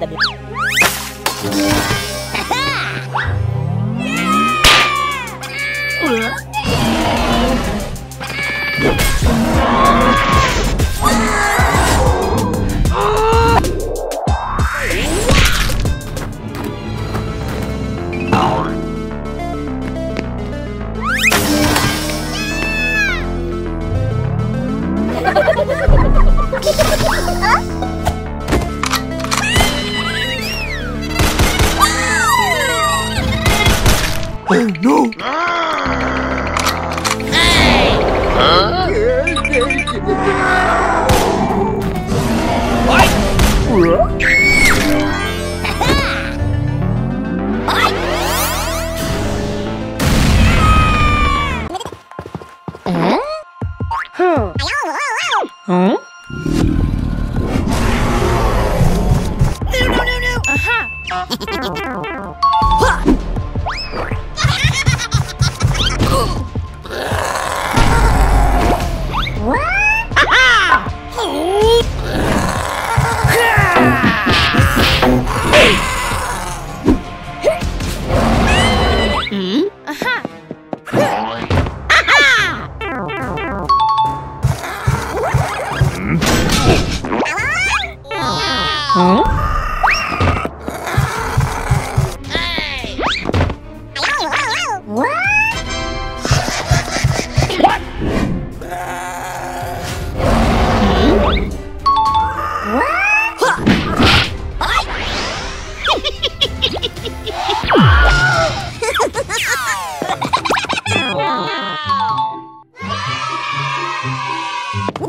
được Let's Uh!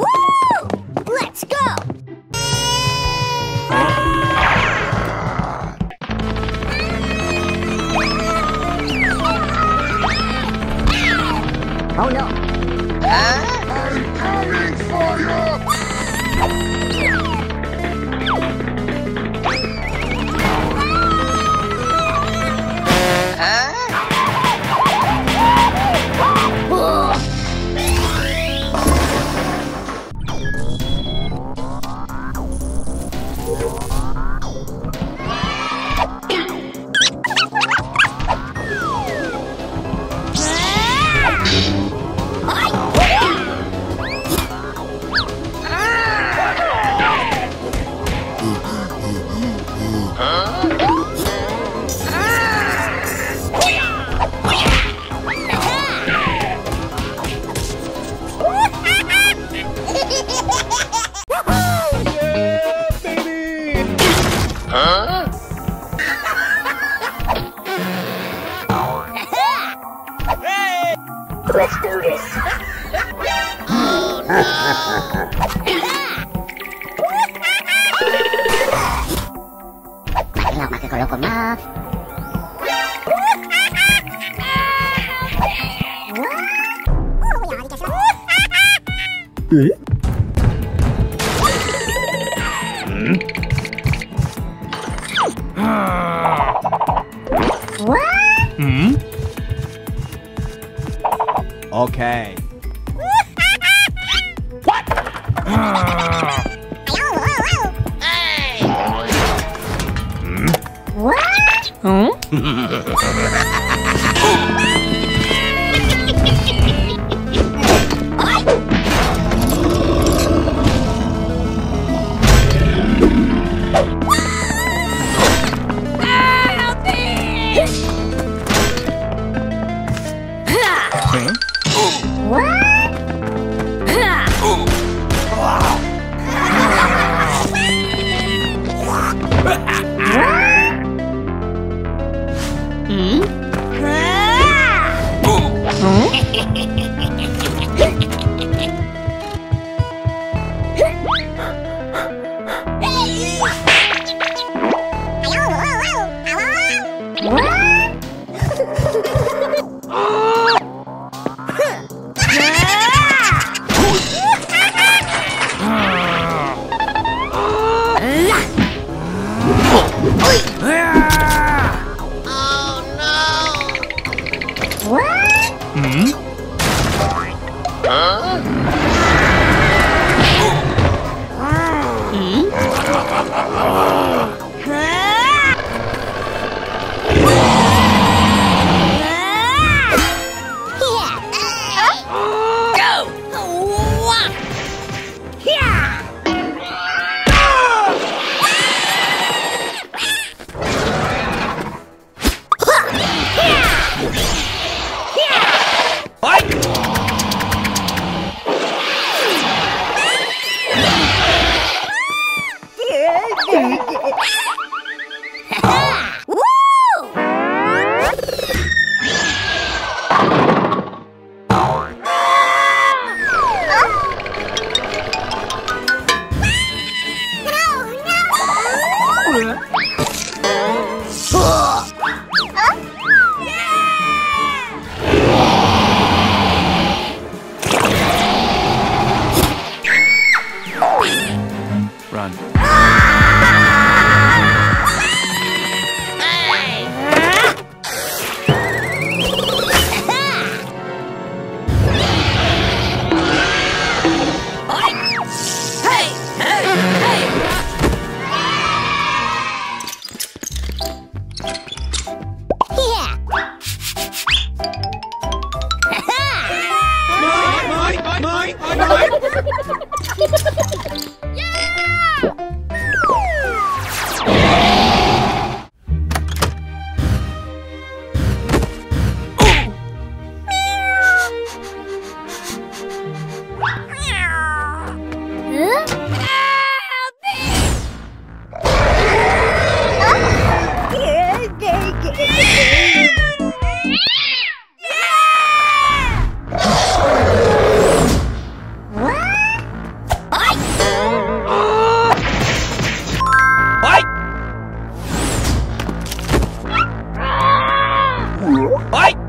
はい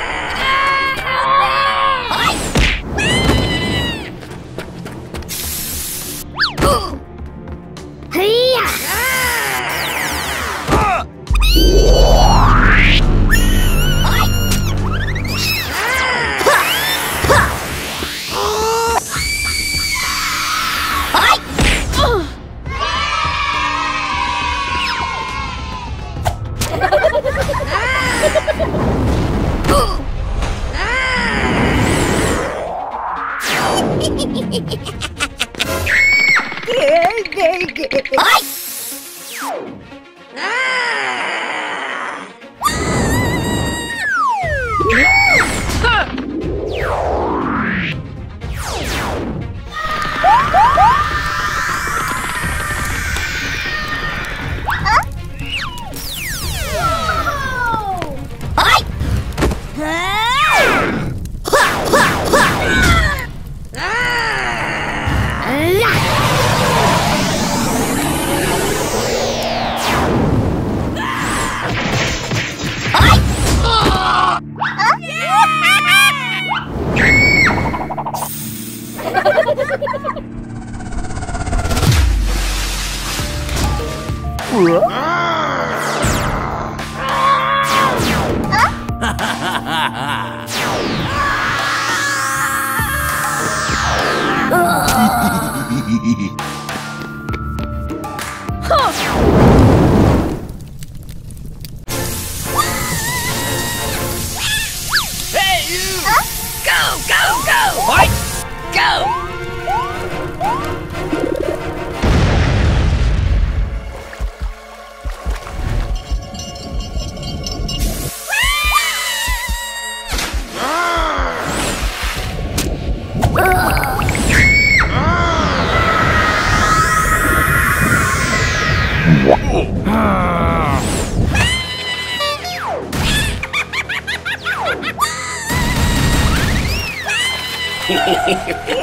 Fight!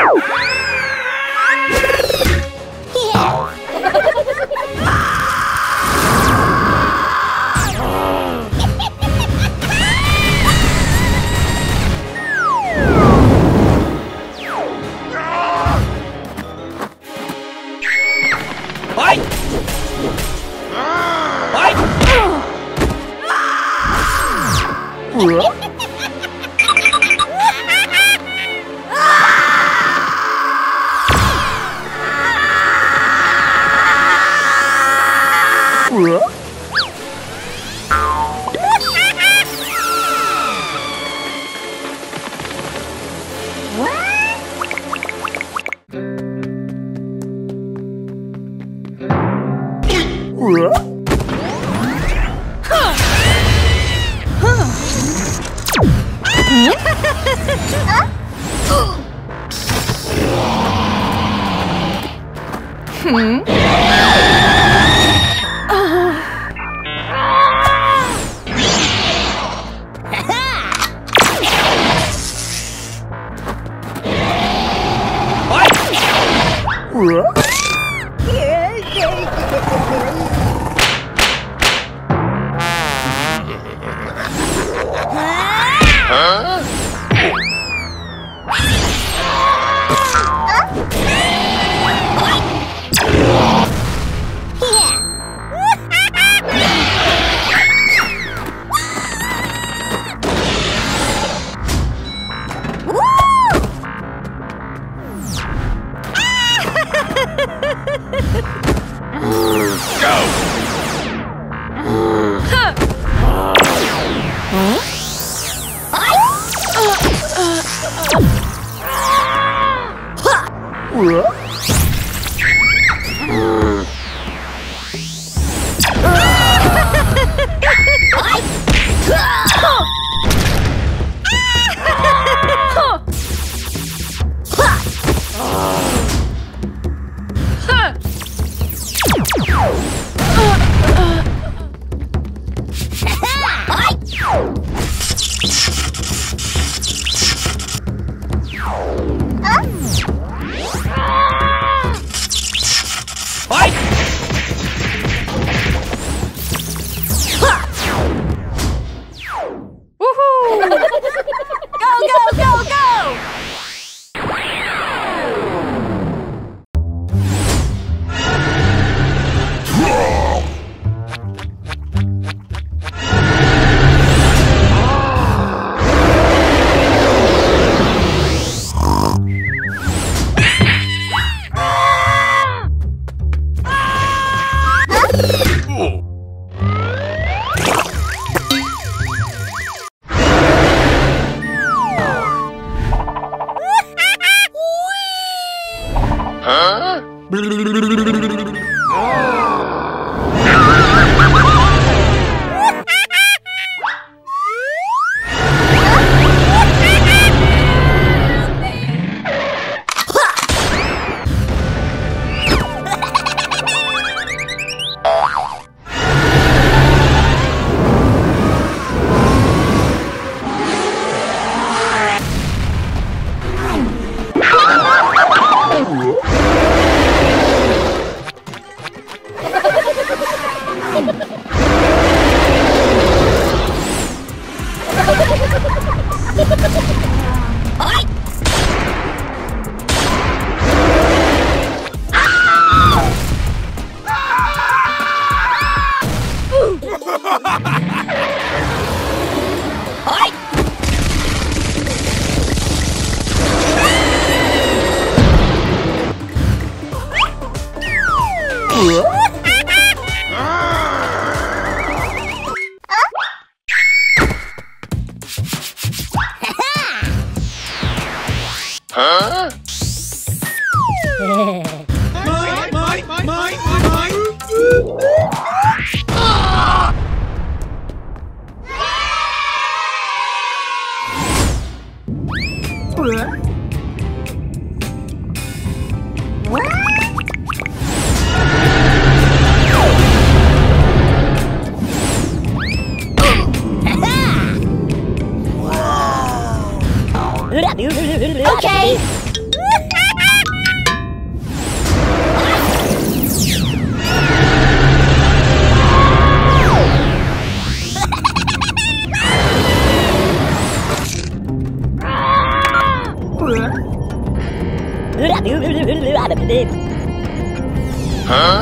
Fight! Hmm?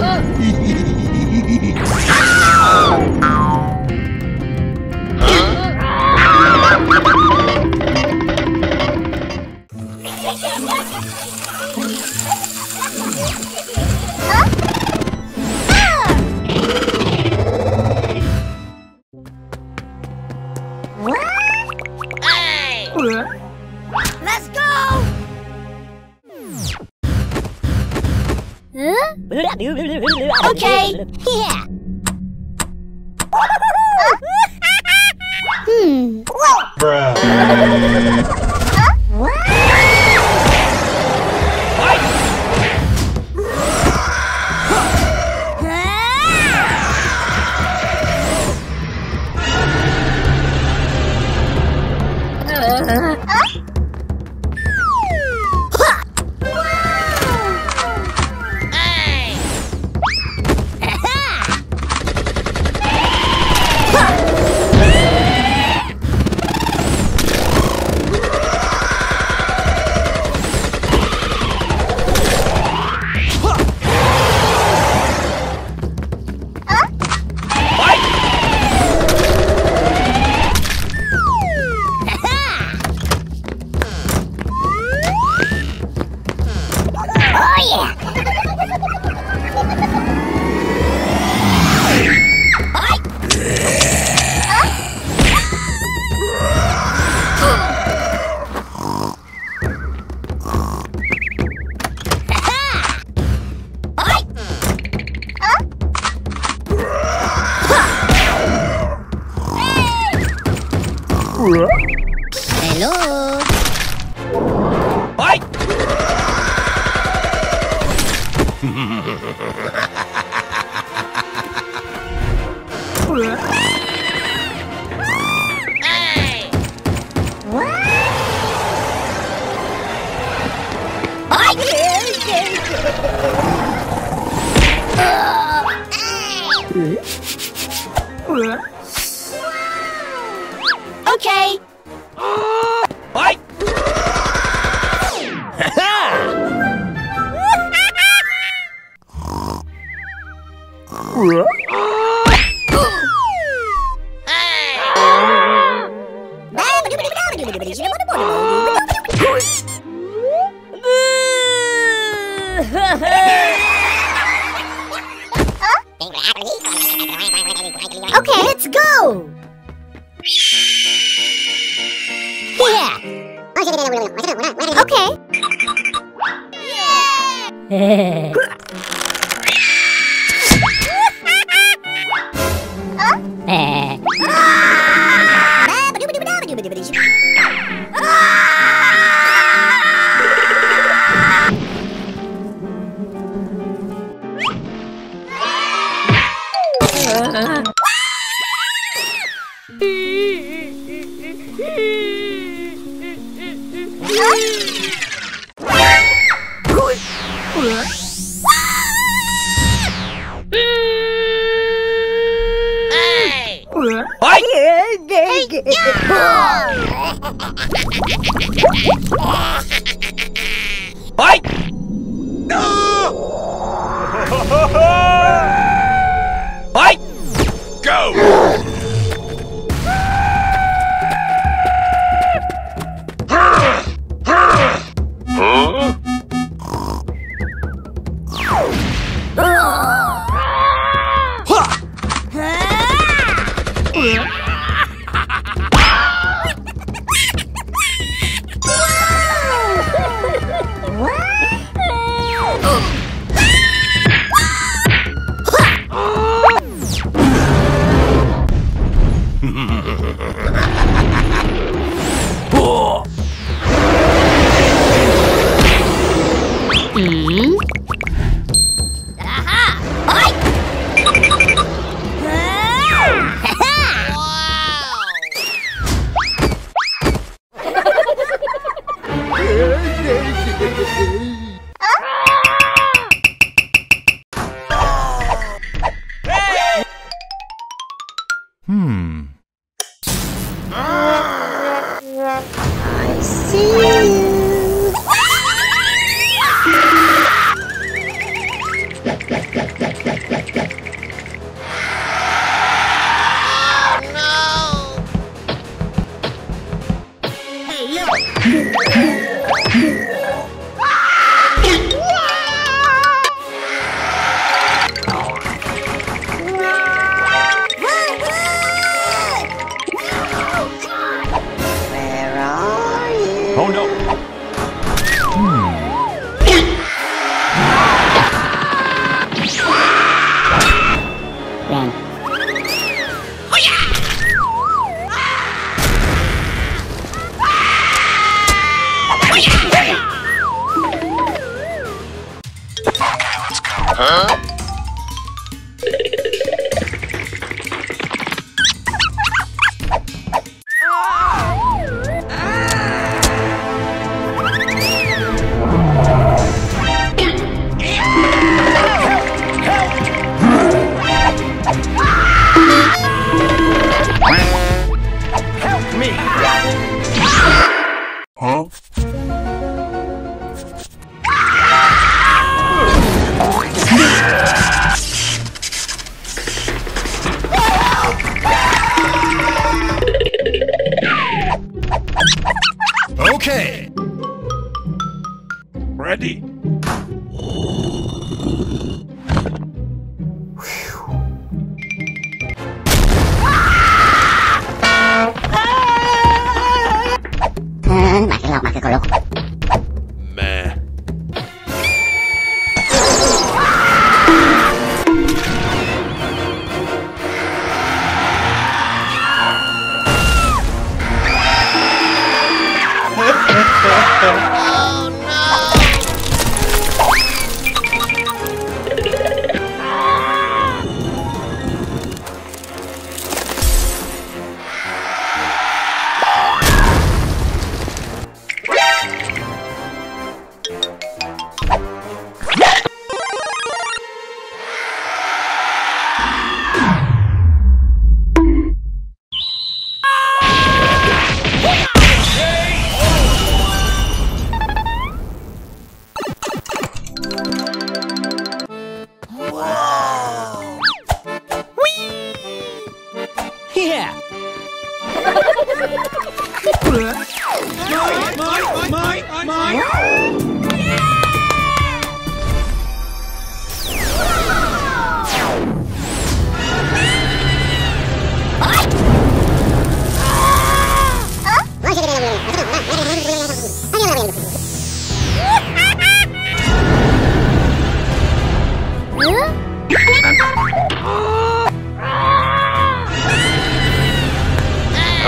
Let's Fight! Okay. Okay. Fight!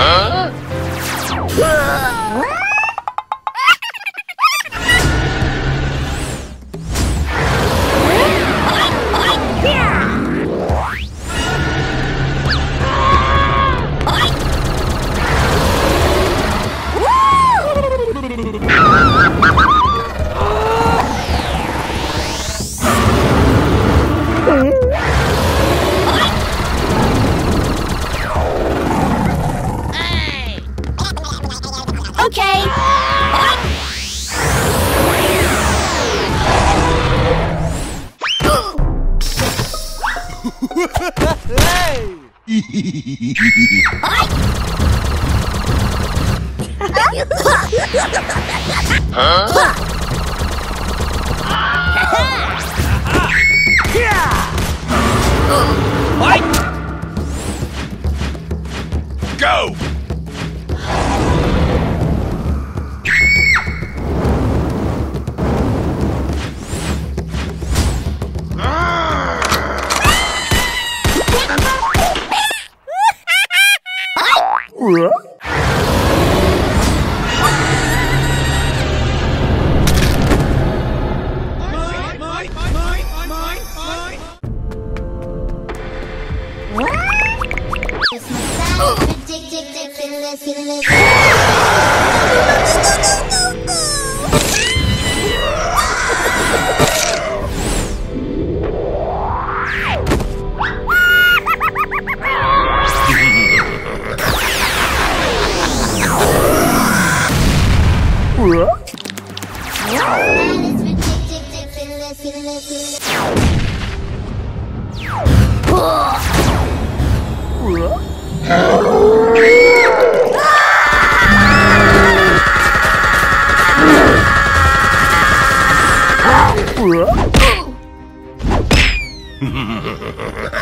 Okay. Fight!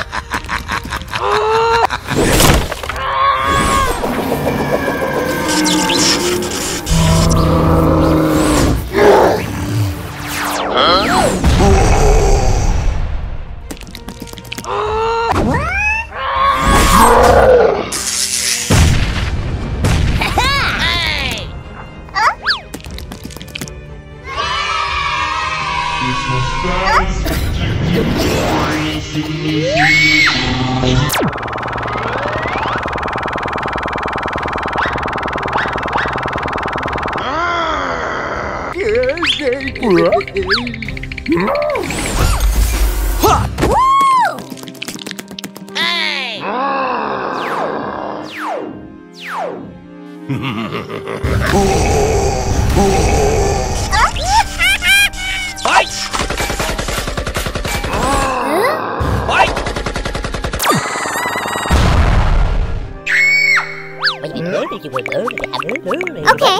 Okay.